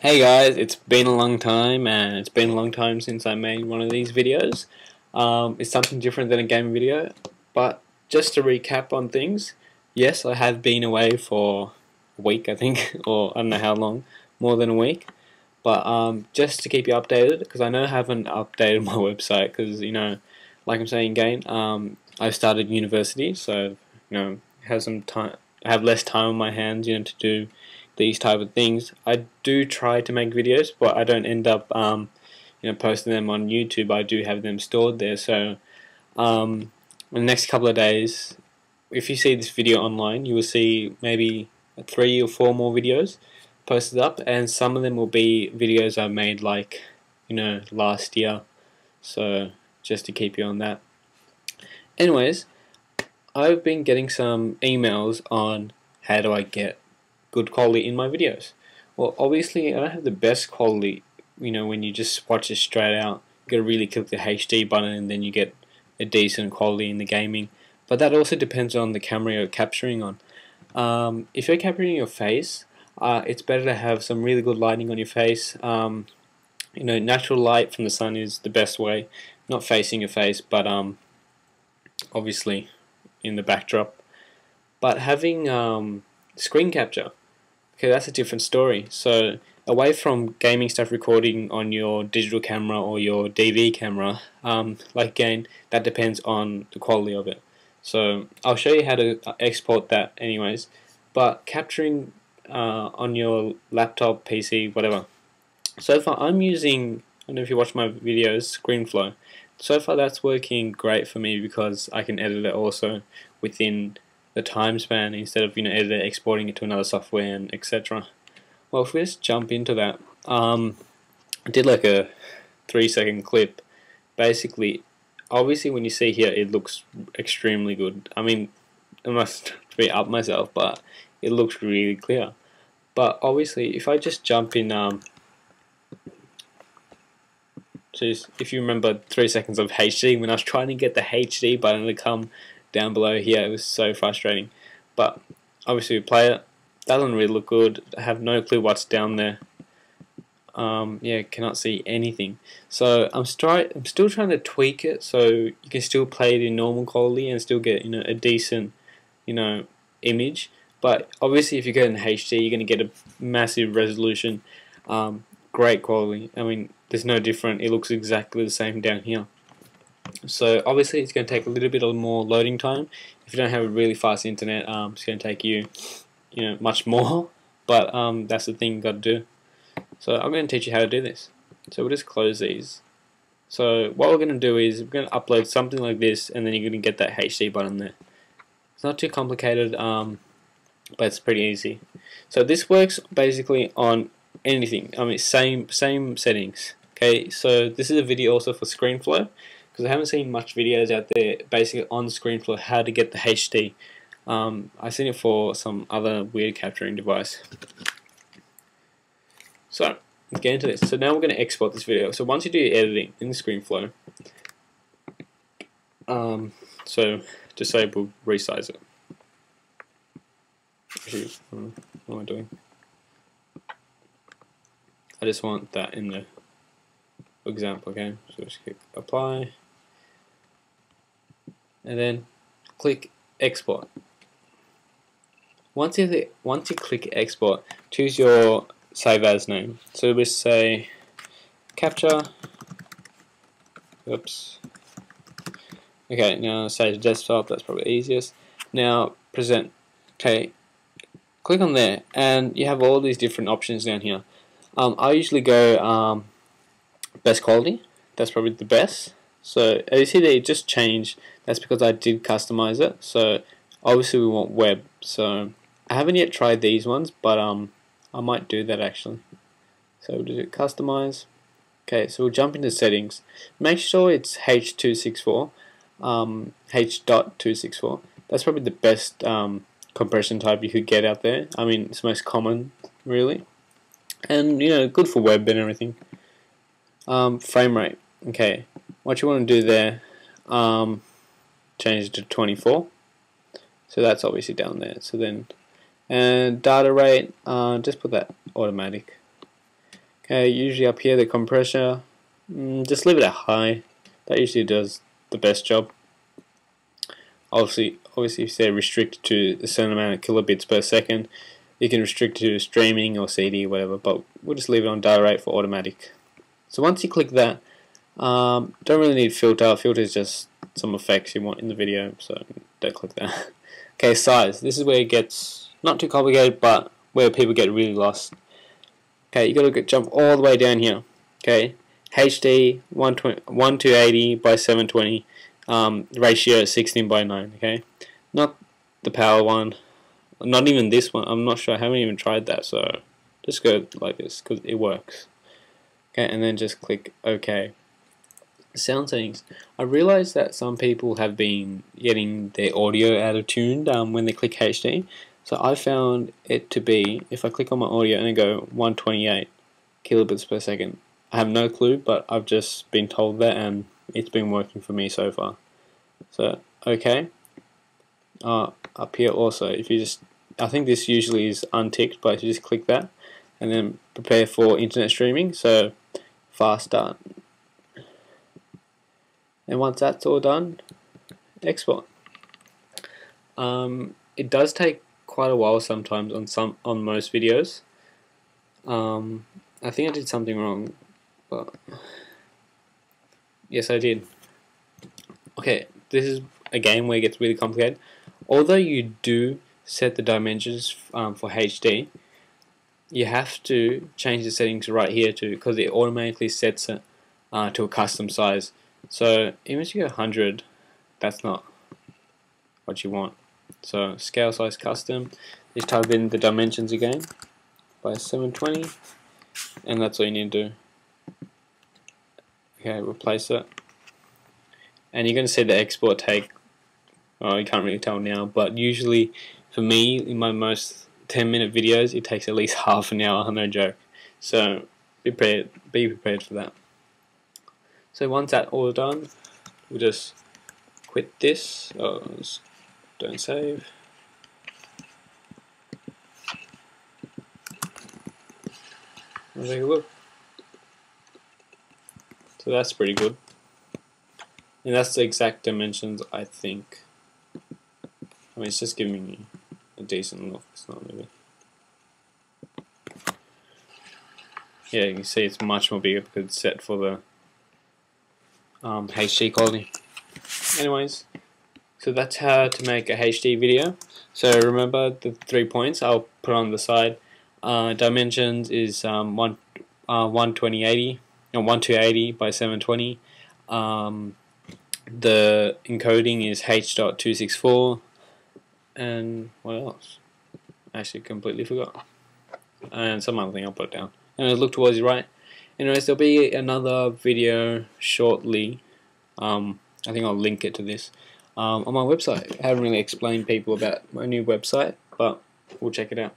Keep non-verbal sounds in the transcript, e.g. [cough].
Hey guys, it's been a long time and it's been a long time since I made one of these videos. Um, it's something different than a gaming video, but just to recap on things, yes, I have been away for a week I think, [laughs] or I don't know how long, more than a week. But um, just to keep you updated, because I know I haven't updated [laughs] my website, because you know, like I'm saying again, um, I started university, so you know, have some time, I have less time on my hands, you know, to do these type of things. I do try to make videos, but I don't end up, um, you know, posting them on YouTube. I do have them stored there. So, um, in the next couple of days, if you see this video online, you will see maybe three or four more videos posted up, and some of them will be videos I made like, you know, last year. So, just to keep you on that. Anyways, I've been getting some emails on how do I get good quality in my videos. Well, obviously, I don't have the best quality. You know, when you just watch it straight out, you gotta really click the HD button, and then you get a decent quality in the gaming. But that also depends on the camera you're capturing on. Um, if you're capturing your face, uh, it's better to have some really good lighting on your face. Um, you know, natural light from the sun is the best way, not facing your face, but um, obviously in the backdrop. But having um, screen capture, okay, that's a different story. So away from gaming stuff recording on your digital camera or your DV camera, um, like again, that depends on the quality of it. So I'll show you how to uh, export that anyways. But capturing uh, on your laptop, PC, whatever. So far I'm using, I don't know if you watch my videos, ScreenFlow. So far that's working great for me because I can edit it also within the time span instead of you know exporting it to another software and etc. Well, if we just jump into that, um, I did like a three second clip. Basically, obviously when you see here, it looks extremely good. I mean, I must [laughs] be up myself, but it looks really clear. But obviously, if I just jump in, um, just if you remember three seconds of HD, when I was trying to get the HD button to come down below here. It was so frustrating. But obviously we play it. Doesn't really look good. I have no clue what's down there. Um, yeah, cannot see anything. So I'm, I'm still trying to tweak it so you can still play it in normal quality and still get you know a decent you know image. But obviously, if you go in HD, you're going to get a massive resolution, um, great quality. I mean, there's no different. It looks exactly the same down here. So obviously it's going to take a little bit of more loading time. If you don't have a really fast internet, um, it's going to take you, you know, much more. [laughs] But um, that's the thing you've got to do. So I'm going to teach you how to do this. So we'll just close these. So what we're going to do is we're going to upload something like this, and then you're going to get that HD button there. It's not too complicated, um, but it's pretty easy. So this works basically on anything. I mean, same same settings. Okay, so this is a video also for ScreenFlow because I haven't seen much videos out there basically on ScreenFlow how to get the HD. Um, I've seen it for some other weird capturing device. So let's get into this. So now we're going to export this video. So once you do your editing in the ScreenFlow, um, so disable resize it. What am I doing? I just want that in the example, okay? So just click apply and then click export. Once you once you click export, choose your save as name. So we say capture. Oops. Okay, now save desktop. That's probably easiest. Now present. Okay, click on there, and you have all these different options down here. Um, I usually go um, best quality. That's probably the best. So as you see they just changed. That's because I did customize it. So obviously we want web. So I haven't yet tried these ones, but um, I might do that actually. So we'll do customize. Okay, so we'll jump into settings. Make sure it's H264, um, H.264. That's probably the best um, compression type you could get out there. I mean, it's most common, really. And, you know, good for web and everything. Um, frame rate. Okay, what you want to do there, um, change it to 24. So that's obviously down there. So then, and data rate, uh, just put that automatic. Okay, usually up here the compressor, mm, just leave it at high. That usually does the best job. Obviously, obviously if they're restricted to a certain amount of kilobits per second, you can restrict to streaming or CD or whatever, but we'll just leave it on data rate for automatic. So once you click that, um, don't really need filter. Filter is just some effects you want in the video, so don't click that. [laughs] okay, size. This is where it gets not too complicated, but where people get really lost. Okay, you gotta jump all the way down here. Okay, HD 1280 by 720 um, ratio 16 by 9. Okay, not the power one, not even this one. I'm not sure. I haven't even tried that, so just go like this because it works. Okay, and then just click OK. Sound settings. I realize that some people have been getting their audio out of tune um, when they click HD. So I found it to be, if I click on my audio and I go 128 kilobits per second, I have no clue, but I've just been told that and it's been working for me so far. So, okay. Uh, up here also, if you just, I think this usually is unticked, but if you just click that and then prepare for internet streaming, so fast start. And once that's all done, export. Um, it does take quite a while sometimes on some on most videos. Um, I think I did something wrong, but yes, I did. Okay, this is a game where it gets really complicated. Although you do set the dimensions um, for HD, you have to change the settings right here too because it automatically sets it uh, to a custom size. So even if you go 100, that's not what you want. So scale size custom, just type in the dimensions again by 720 and that's all you need to do. Okay, replace it. And you're going to see the export take, oh you can't really tell now, but usually for me in my most 10 minute videos it takes at least [laughs] half an hour, no joke. So be prepared, be prepared for that. So once that's all done, we'll just quit this. Oh, don't save. Take a look. So that's pretty good. And that's the exact dimensions, I think. I mean, it's just giving me a decent look. It's not really. Yeah, you can see it's much more bigger because it's set for the um, HD quality. Anyways, so that's how to make a HD video. So remember the three points I'll put on the side. Uh, dimensions is um, one uh, 12080 no, 1280 by 720. Um, the encoding is H.264 and what else? I actually completely forgot. And some other thing I'll put down. And look towards your right. Anyways, there'll be another video shortly. Um, I think I'll link it to this um, on my website. I haven't really explained people about my new website, but we'll check it out.